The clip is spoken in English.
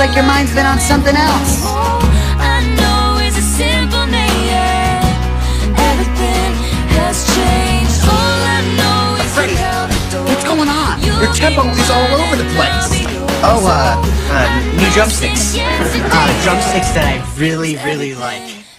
like your mind's been on something else. Freddy, what's going on? Your tempo is all over the place. Oh, uh, uh, new drumsticks. Uh, drumsticks that I really, really like.